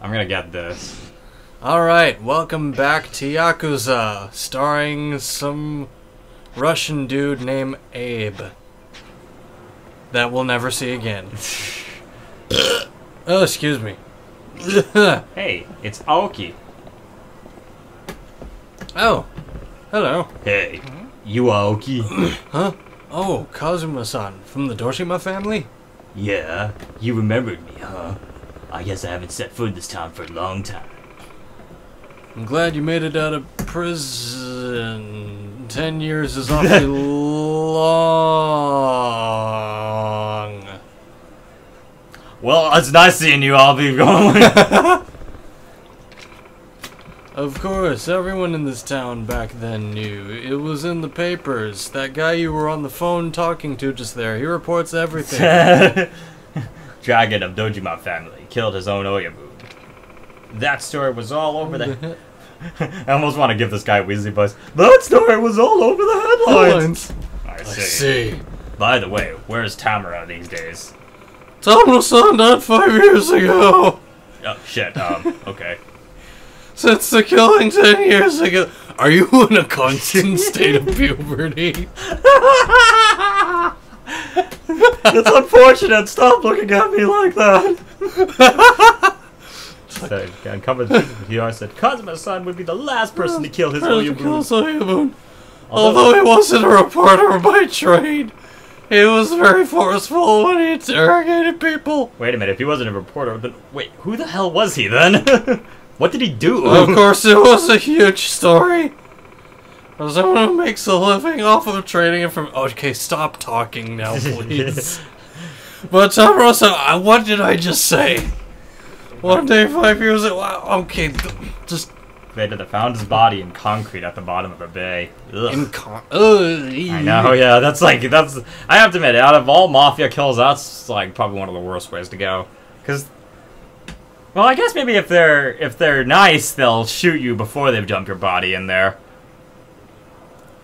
I'm gonna get this. Alright, welcome back to Yakuza, starring some Russian dude named Abe. That we'll never see again. oh, excuse me. Hey, it's Aoki. oh, hello. Hey, you Aoki? Huh? Oh, Kazuma-san, from the Dojima family? yeah, you remembered me, huh? I guess I haven't set foot in this town for a long time. I'm glad you made it out of prison. Ten years is awfully long. Well, it's nice seeing you I'll be going. Of course, everyone in this town back then knew. It was in the papers. That guy you were on the phone talking to just there, he reports everything. Dragon of Dojima family killed his own Oyabun. That story was all over the. I almost want to give this guy a Weasley voice. That story was all over the headlines. I I see. see. By the way, where's Tamara these days? Tomo-san died five years ago. Oh shit. Um. Okay. Since the killing ten years ago. Are you in a constant state of puberty? It's unfortunate. Stop looking at me like that. So, uncovered. He always said Kazuma-san would be the last person to kill his Oyabun. Although, Although he wasn't a reporter by trade, he was very forceful when he interrogated people. Wait a minute. If he wasn't a reporter, then wait, who the hell was he then? what did he do? Of course, it was a huge story. Someone who makes a living off of trading it from. Okay, stop talking now, please. But Tamarosa, uh, what did I just say? One day, five years ago. wow, Okay, just They had found his body in concrete at the bottom of a bay. Ugh. in con. Ugh. I know, yeah, that's like that's. I have to admit, out of all mafia kills, that's like probably one of the worst ways to go. Cause, well, I guess maybe if they're if they're nice, they'll shoot you before they dump your body in there.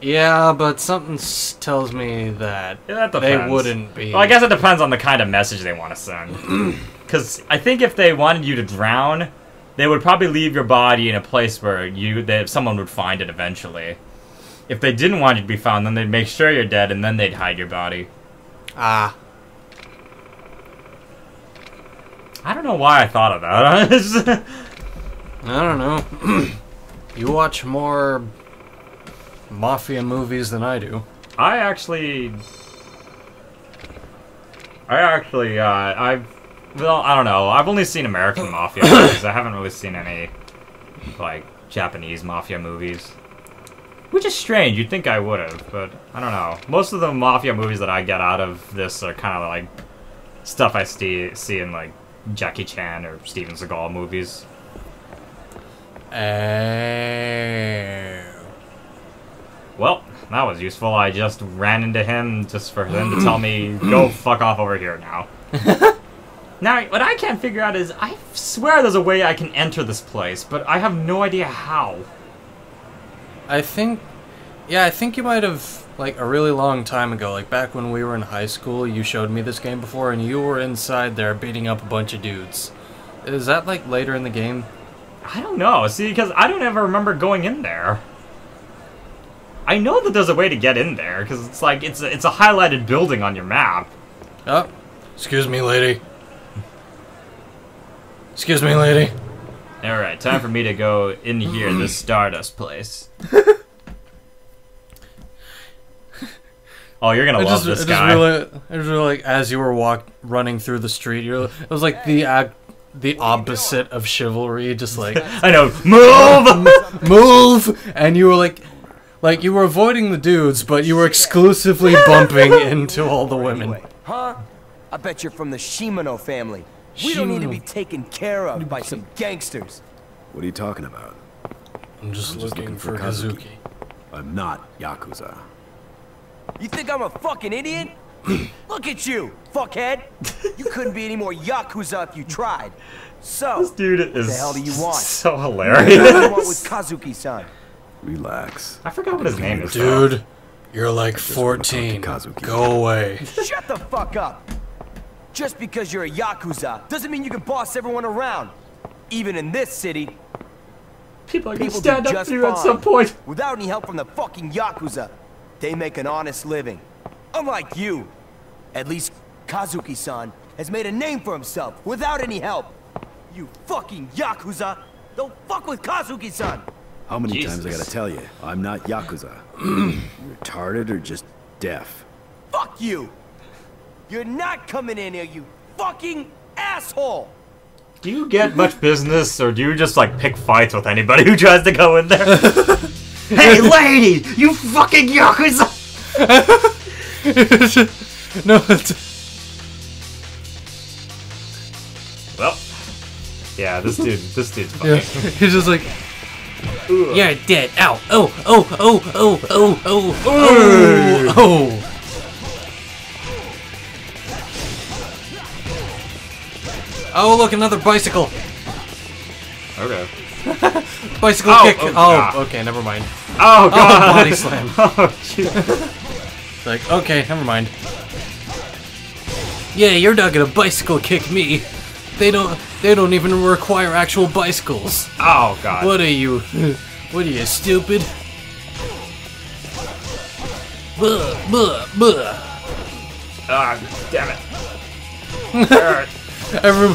Yeah, but something tells me that that they wouldn't be. Well, I guess it depends on the kind of message they want to send. Because I think if they wanted you to drown, they would probably leave your body in a place where you that someone would find it eventually. If they didn't want you to be found, then they'd make sure you're dead, and then they'd hide your body. Ah. I don't know why I thought of that. I don't know. you watch more mafia movies than I do. I actually, I actually, uh, I've, well, I don't know. I've only seen American mafia movies. I haven't really seen any, like, Japanese mafia movies. Which is strange. You'd think I would have, but I don't know. Most of the mafia movies that I get out of this are kind of like stuff I see see in like Jackie Chan or Steven Seagal movies. Eh. Well, that was useful. I just ran into him just for him to tell me, go fuck off over here now. now, what I can't figure out is, I swear there's a way I can enter this place, but I have no idea how. I think, yeah, I think you might have like a really long time ago, like back when we were in high school. You showed me this game before, and you were inside there beating up a bunch of dudes. Is that like later in the game? I don't know. See, because I don't ever remember going in there. I know that there's a way to get in there, because it's like, it's a, it's a highlighted building on your map. Oh, excuse me, lady. Excuse me, lady. Alright, time for me to go in here, this Stardust place. Oh, you're gonna I love just, this I just guy. really, I just really like as you were walk running through the street, you it was like the ac the opposite of chivalry, just like I know. Move! move, and you were like, like you were avoiding the dudes, but you were exclusively bumping into all the women. Huh? I bet you're from the Shimano family. We don't need to be taken care of by some gangsters. What are you talking about? I'm just I'm just looking, looking for for Hazuki. Kazuki. I'm not Yakuza. You think I'm a fucking idiot? Look at you, fuckhead! You couldn't be any more Yakuza if you tried. So, This dude is the hell do you want? so what do you hilarious. want with Kazuki-san? Relax. I forgot what his name is. Dude, you're like wanna talk to 14. Kazuki. Go away. Shut the fuck up! Just because you're a Yakuza doesn't mean you can boss everyone around. Even in this city, People are gonna People stand up to you at some point. without any help from the fucking Yakuza, they make an honest living. Unlike you. At least Kazuki-san has made a name for himself without any help. You fucking Yakuza! Don't fuck with Kazuki-san! How many times I gotta tell you? I'm not Yakuza. Retarded or just deaf? Fuck you! You're not coming in here, you fucking asshole! Do you get much business, or do you just like pick fights with anybody who tries to go in there? hey, lady, you fucking yakuza! no, it's, Well, yeah, this dude, this dude's yeah, he's just like, Ugh. You're dead. Ow. Oh, oh, oh, oh, oh, oh, oh, oh. Oh, look, another bicycle. Okay. bicycle oh, kick. Oh, oh okay, never mind. Oh, oh God. Oh, body slam. oh, like, okay, never mind. Yeah, you're not gonna bicycle kick me. They don't. They don't even require actual bicycles. Oh god. What are you? What are you, stupid? Buh, buh, buh. Ah, damn it. Every,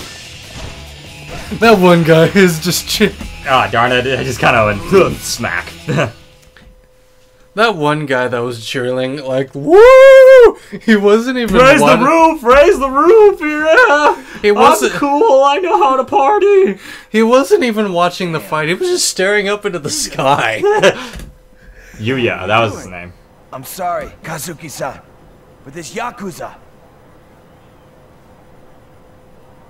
that one guy is just. Chi- Ah, darn it! I just kind of went smack. that one guy that was cheering like, woo! He wasn't even. raise the roof! Raise the roof! Yeah. He wasn't. I'm cool. I know how to party. He wasn't even watching the fight. He was just staring up into the sky. Yuya, that was his name. I'm sorry, Kazuki-san, but this Yakuza,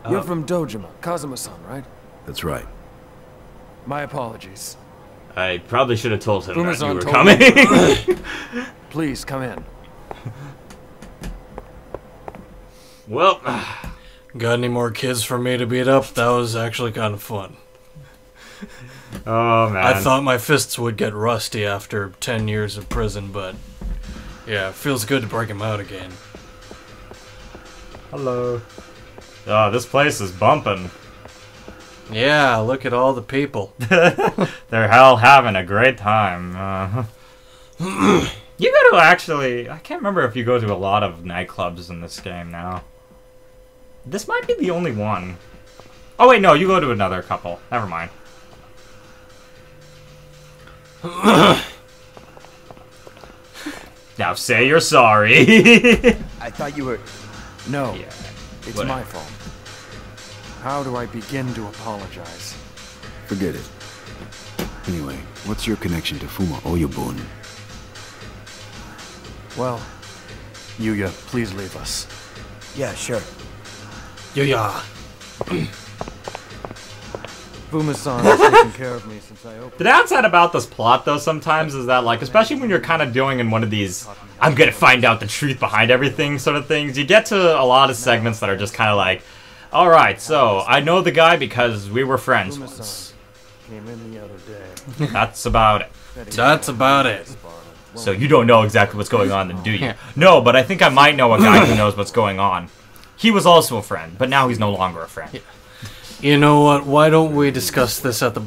You're oh. from Dojima, Kazuma-san, right? That's right. My apologies. I probably should have told him that you were coming. Please come in. Well, Got any more kids for me to beat up? That was actually kind of fun. oh man. I thought my fists would get rusty after 10 years of prison, but yeah, it feels good to break them out again. Hello. Oh, this place is bumping. Yeah, look at all the people. They're hell having a great time. Uh, you go to actually. I can't remember if you go to a lot of nightclubs in this game now. This might be the only one. Oh wait, no, you go to another couple. Never mind. now say you're sorry. I thought you were. No, yeah. it's whatever. my fault. How do I begin to apologize? Forget it. Anyway, what's your connection to Fuma Oyabun? Well, Yuya, please leave us. Yeah, sure. Yeah, yeah. Fuma-san has taken care of me since I opened. The downside about this plot, though, sometimes is that, like, especially when you're kind of doing in one of these, I'm gonna find out the truth behind everything sort of things, you get to a lot of segments that are just kind of like, alright, so, I know the guy because we were friends once. Came in the other day. That's about it. That's about it. So you don't know exactly what's going on, then do you? No, but I think I might know a guy who knows what's going on. He was also a friend, but now he's no longer a friend. Yeah. You know what? Why don't we discuss this at the.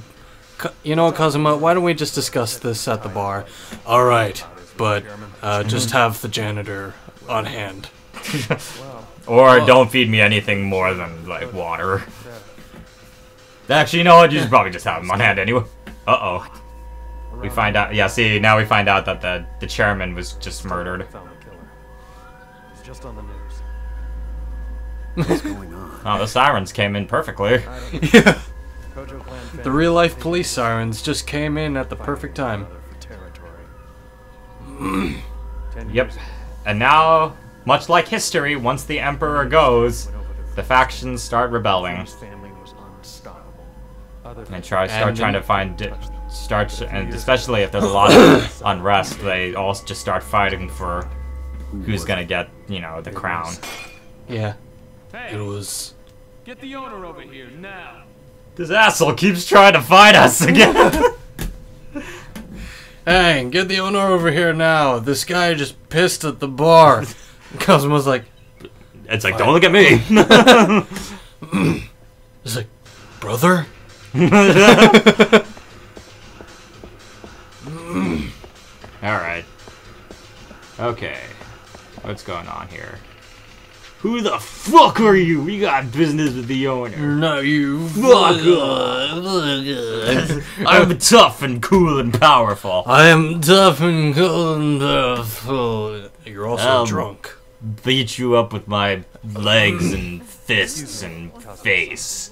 You know what, Kazuma? Why don't we just discuss this at the bar? Alright, but uh, just have the janitor on hand. Or don't feed me anything more than, like, water. Actually, you know what? You should probably just have him on hand anyway. Uh-oh. We find out, yeah, see, now we find out that the, the chairman was just murdered. Found the killer. It's just on the news. What's going on? Oh, the sirens came in perfectly. yeah. The real life police sirens just came in at the perfect time. brother for territory. Ten Yep. And now, much like history, once the emperor goes, went over to the factions start rebelling. Fuma's family was unstoppable. Other and try start And trying to find di- start and especially if there's a lot of unrest they all just start fighting for who's gonna get you know the crown Yeah. Hey, It was. get the owner over here now. this asshole keeps trying to fight us again Hey, get the owner over here now. This guy just pissed at the bar. Cosmo's like, it's like don't look at me He's like, brother? Alright. Okay. What's going on here? Who the fuck are you? We got business with the owner. No, you Fuck I'm tough and cool and powerful. I am tough and cool and powerful. You're also Um, drunk. Beat you up with my legs and fists and face.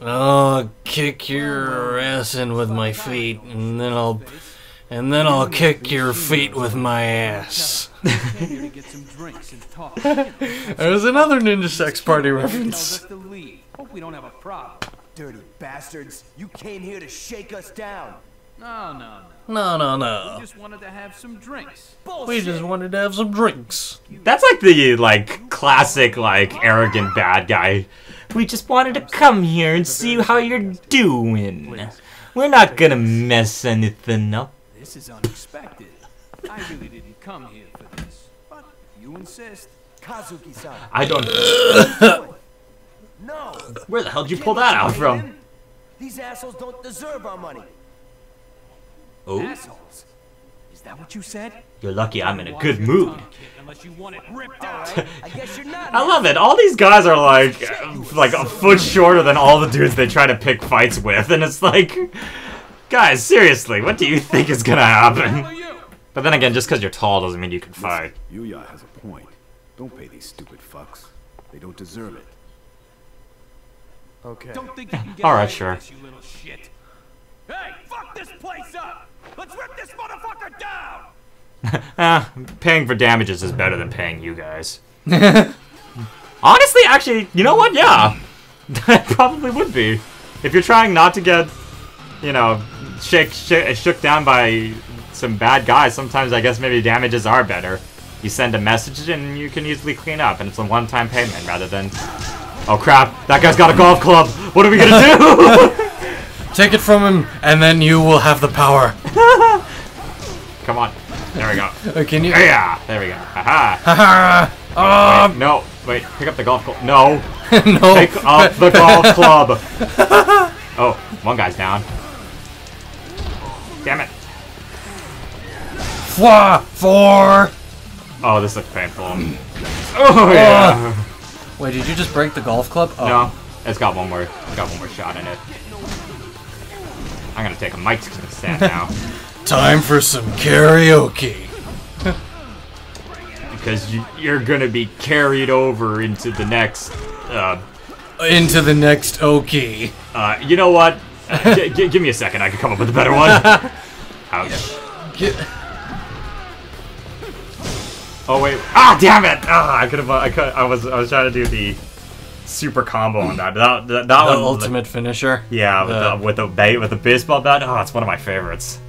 I'll kick your ass in with my feet, and then I'll, and then I'll kick your feet with my ass. Here to get some drinks and talk. There's another Ninja Sex Party Tell reference. Hope we don't have a problem. Dirty bastards. You came here to shake us down. No, no, no. No, no, no. We just wanted to have some drinks. Bullshit. We just wanted to have some drinks. That's like the like classic like arrogant bad guy. We just wanted to come here and see how you're doing. We're not gonna mess anything up. This is unexpected. I really didn't come here for this. But if you insist. Kazuki-san. I don't. No. Where the hell did you pull that out from? These assholes don't deserve our money. Oh, Assholes. Is that what you said? you're lucky I'm in a good mood. Unless you want it ripped out. I guess you're not. I love it. All these guys are like, like a foot shorter than all the dudes they try to pick fights with, and it's like, guys, seriously, what do you think is gonna happen? But then again, just because you're tall doesn't mean you can fight. Yuya has a point. Don't pay these stupid fucks. They don't deserve it. Okay. Don't think you can get All right, sure. this, you little shit. Hey, fuck this place up! Let's rip this motherfucker down! Ah, paying for damages is better than paying you guys. Honestly, actually, you know what? Yeah, that probably would be. If you're trying not to get, you know, shake, shake, shook down by some bad guys, sometimes I guess maybe damages are better. You send a message and you can easily clean up, and it's a one-time payment rather than. Oh crap! That guy's got a golf club. What are we gonna do? Take it from him, and then you will have the power. Come on. There we go. Uh, Can you? Yeah. There we go. Haha. Haha. Wait, no. Wait. Pick up the golf club. No. no. Pick up the golf club. Oh, one guy's down. Damn it. Fwa, four. Oh, this looks painful. Oh yeah. Wait, did you just break the golf club? Oh. No, it's got one more. It's got one more shot in it. I'm gonna take a mic stand now Time for some karaoke. because you, you're gonna be carried over into the next. Uh, Into the next Oki. uh, you know what? G- g- give me a second. I can come up with a better one. Ouch. Get, Oh wait! Ah, damn it! Ah, I could have. I could. I was. I was trying to do the super combo on that. That that, that the one. ultimate finisher. Yeah, with the- the with the bait with the baseball bat. Oh, it's one of my favorites.